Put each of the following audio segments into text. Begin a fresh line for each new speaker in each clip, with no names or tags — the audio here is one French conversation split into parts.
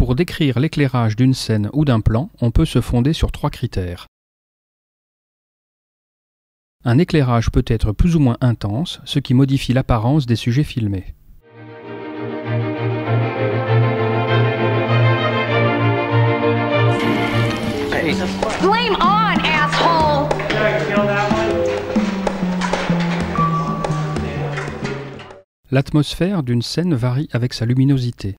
Pour décrire l'éclairage d'une scène ou d'un plan, on peut se fonder sur trois critères. Un éclairage peut être plus ou moins intense, ce qui modifie l'apparence des sujets filmés.
Flame on, asshole!
L'atmosphère d'une scène varie avec sa luminosité.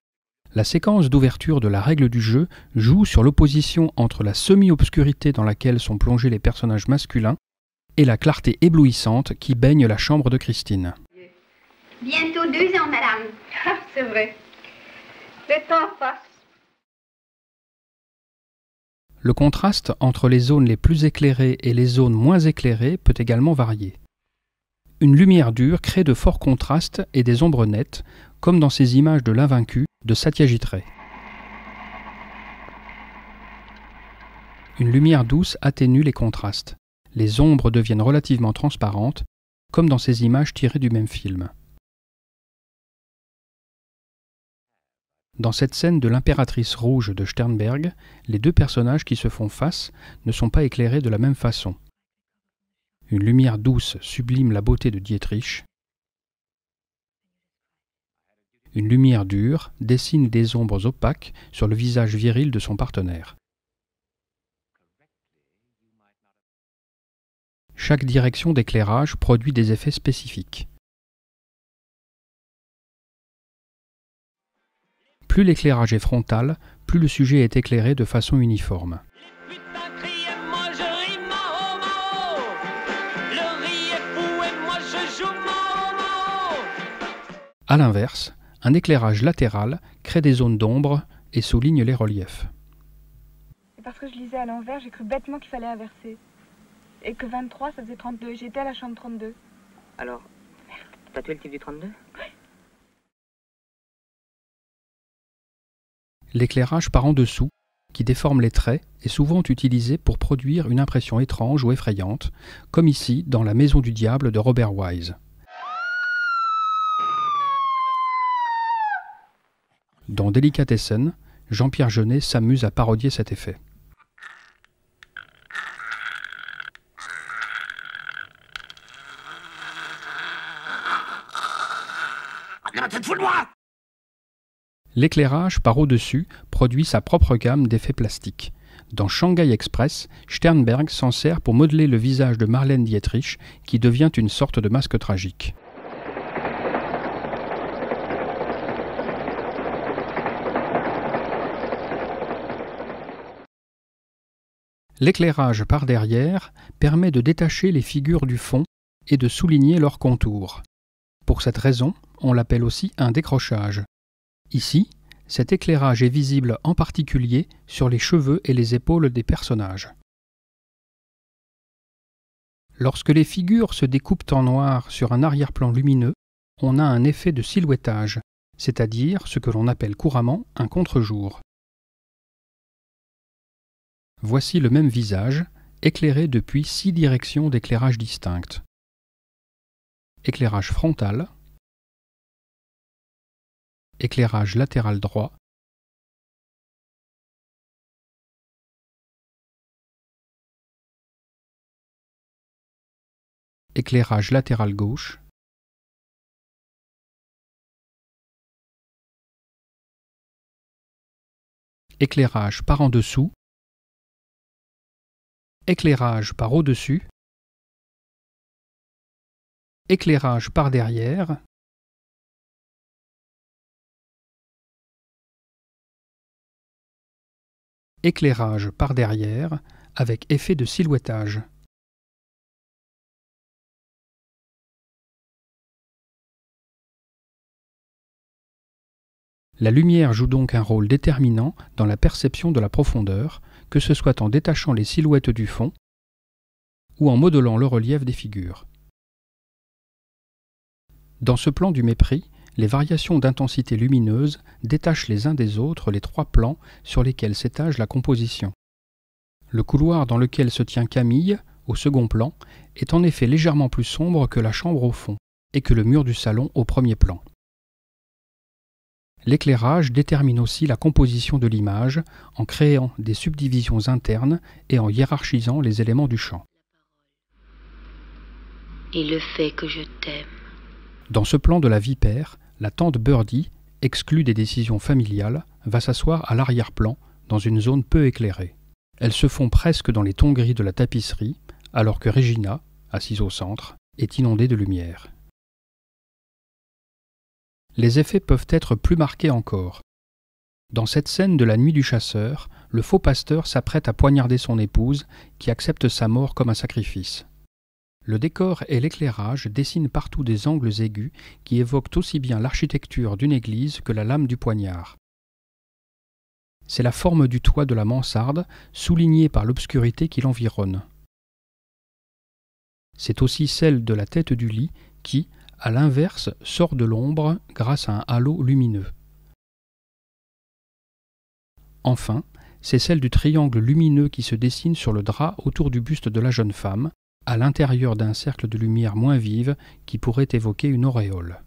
La séquence d'ouverture de la règle du jeu joue sur l'opposition entre la semi-obscurité dans laquelle sont plongés les personnages masculins et la clarté éblouissante qui baigne la chambre de Christine.
Bientôt deux ans, madame.
Ah, c'est vrai. Le temps passe.
Le contraste entre les zones les plus éclairées et les zones moins éclairées peut également varier. Une lumière dure crée de forts contrastes et des ombres nettes, comme dans ces images de l'invaincu de Satyajit Ray. Une lumière douce atténue les contrastes. Les ombres deviennent relativement transparentes, comme dans ces images tirées du même film. Dans cette scène de l'impératrice rouge de Sternberg, les deux personnages qui se font face ne sont pas éclairés de la même façon. Une lumière douce sublime la beauté de Dietrich. Une lumière dure dessine des ombres opaques sur le visage viril de son partenaire. Chaque direction d'éclairage produit des effets spécifiques. Plus l'éclairage est frontal, plus le sujet est éclairé de façon uniforme. A l'inverse, un éclairage latéral crée des zones d'ombre et souligne les reliefs.
Et parce que je lisais à l'envers, j'ai cru bêtement qu'il fallait inverser. Et que 23, ça faisait 32. J'étais à la chambre 32.
Alors, t'as tué le type du 32
L'éclairage par en dessous, qui déforme les traits, est souvent utilisé pour produire une impression étrange ou effrayante, comme ici dans La Maison du Diable de Robert Wise. Dans Delicatessen, Jean-Pierre Jeunet s'amuse à parodier cet effet. L'éclairage par au-dessus produit sa propre gamme d'effets plastiques. Dans Shanghai Express, Sternberg s'en sert pour modeler le visage de Marlène Dietrich, qui devient une sorte de masque tragique. L'éclairage par derrière permet de détacher les figures du fond et de souligner leurs contours. Pour cette raison, on l'appelle aussi un décrochage. Ici, cet éclairage est visible en particulier sur les cheveux et les épaules des personnages. Lorsque les figures se découpent en noir sur un arrière-plan lumineux, on a un effet de silhouettage, c'est-à-dire ce que l'on appelle couramment un contre-jour. Voici le même visage, éclairé depuis six directions d'éclairage distinctes. Éclairage frontal, éclairage latéral droit, éclairage latéral gauche, éclairage par en dessous, éclairage par au-dessus, éclairage par derrière, éclairage par derrière avec effet de silhouettage. La lumière joue donc un rôle déterminant dans la perception de la profondeur, que ce soit en détachant les silhouettes du fond ou en modelant le relief des figures. Dans ce plan du mépris, les variations d'intensité lumineuse détachent les uns des autres les trois plans sur lesquels s'étage la composition. Le couloir dans lequel se tient Camille, au second plan, est en effet légèrement plus sombre que la chambre au fond, et que le mur du salon au premier plan. L'éclairage détermine aussi la composition de l'image en créant des subdivisions internes et en hiérarchisant les éléments du champ.
Et le fait que je t'aime.
Dans ce plan de la vipère, la tante Birdie, exclue des décisions familiales, va s'asseoir à l'arrière-plan dans une zone peu éclairée. Elle se fond presque dans les tons gris de la tapisserie, alors que Regina, assise au centre, est inondée de lumière. Les effets peuvent être plus marqués encore. Dans cette scène de la nuit du chasseur, le faux pasteur s'apprête à poignarder son épouse, qui accepte sa mort comme un sacrifice. Le décor et l'éclairage dessinent partout des angles aigus qui évoquent aussi bien l'architecture d'une église que la lame du poignard. C'est la forme du toit de la mansarde, soulignée par l'obscurité qui l'environne. C'est aussi celle de la tête du lit qui, à l'inverse, sort de l'ombre grâce à un halo lumineux. Enfin, c'est celle du triangle lumineux qui se dessine sur le drap autour du buste de la jeune femme, à l'intérieur d'un cercle de lumière moins vive qui pourrait évoquer une auréole.